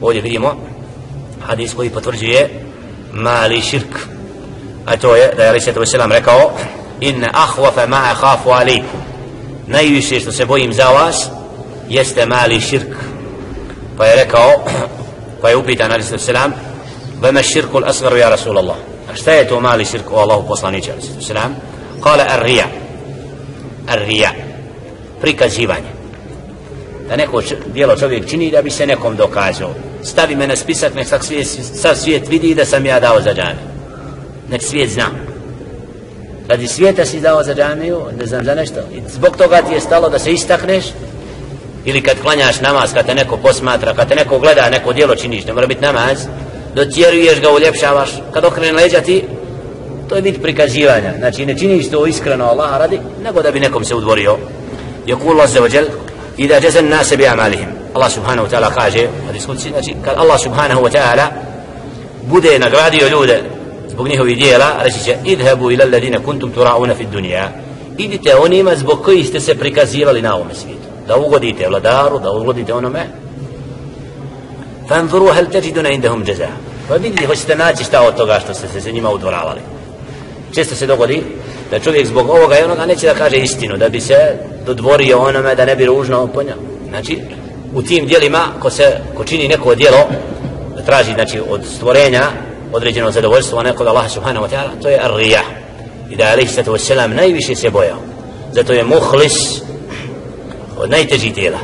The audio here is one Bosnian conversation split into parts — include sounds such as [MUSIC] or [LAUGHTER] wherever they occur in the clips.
ovdje vidimo hadis koji potvrđuje mali širk a to je da je Ali Svetu Veselam rekao inna ahvafa ma ahafu alikum najviše što se bojim za vas jeste mali širk. Pa je rekao [CLEARS THROAT] pa je upitan Ali Svetu Veselam vema širku l'asgaru ja Rasulallah. A šta je to mali širk o Allahu poslaniće Ali Svetu Veselam? Kale ar-rija ar-rija prikazivanje da neko dijelo čovjek čini da bi se nekom dokazao stavi me na spisak nek sak svijet, sav svijet vidi da sam ja dao za džamiju nek svijet zna radi svijeta si dao za džamiju ne znam za nešto i zbog toga ti je stalo da se istakneš ili kad klanjaš namaz kad te neko posmatra kad te neko gleda neko dijelo činiš ne mora biti namaz dotjeruješ ga uljepšavaš kad okrene leđa ti to je bit prikazivanja znači ne činiš to iskreno Allah radi nego da bi nekom se udvorio يقول الله عز وجل إذا جزى الناس بأعمالهم. الله سبحانه وتعالى قال حديث قال الله سبحانه وتعالى بوده نقرادي يلود زبق نهو يديلا اذهبوا إلى الذين كنتم تراؤون في الدنيا. إذا تأوني ما زبق كي استسى بركازيلا لناو مسيط دا وغدي تأولا دارو دا وغدي ما فانظروا هل تجدون عندهم جزاء. فبيدي خشتناتش تاوتو غاشتو سسسنين ما ودورا عليك često se dogodi da čovjek zbog ovoga i onoga neće da kaže istinu da bi se dodvorio onome da ne bi ružno po njom znači u tim dijelima ko se ko čini neko dijelo da traži znači od stvorenja određeno zadovoljstvo neko da Allah subhanahu wa ta'ala to je ar-rija. I da je alaihi sallatu wasalam najviše se bojao. Zato je muhlis od najtežih dijela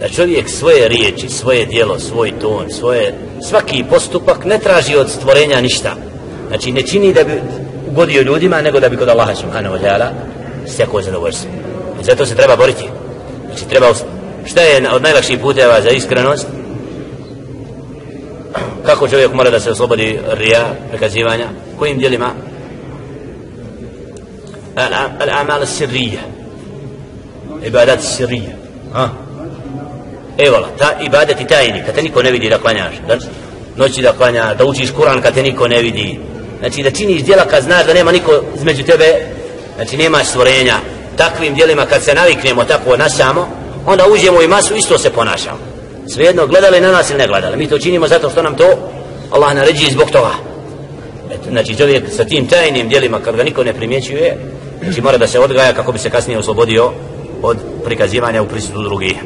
da čovjek svoje riječi, svoje dijelo, svoj ton, svoje, svaki postupak ne traži od stvorenja ništa. Znači ne čini da bi ugodio ljudima, nego da bi kod Allaha subhanahu wa ta'ala stekao zadovoljstvo. I zato se treba boriti. Znači treba, šta je od najlakših puteva za iskrenost? [CLEARS THROAT] Kako čovjek mora da se oslobodi rija, prekazivanja? Kojim dijelima? Al-amal sirrija. Ibadat sirrija. Ha? Evo ta ibadet i tajni, kad te niko ne vidi da klanjaš, da noći da klanjaš, da učiš Kur'an kad te niko ne vidi, znači da činiš djela kad znaš da nema niko između tebe, znači nemaš stvorenja, takvim djelima kad se naviknemo tako na samo, onda uđemo i masu, isto se ponašamo. Svejedno, gledali na nas ili ne gledali. Mi to činimo zato što nam to Allah naređi zbog toga. Eto, znači čovjek sa tim tajnim djelima kad ga niko ne primjećuje, znači mora da se odgaja kako bi se kasnije oslobodio od prikazivanja u prisutu drugih.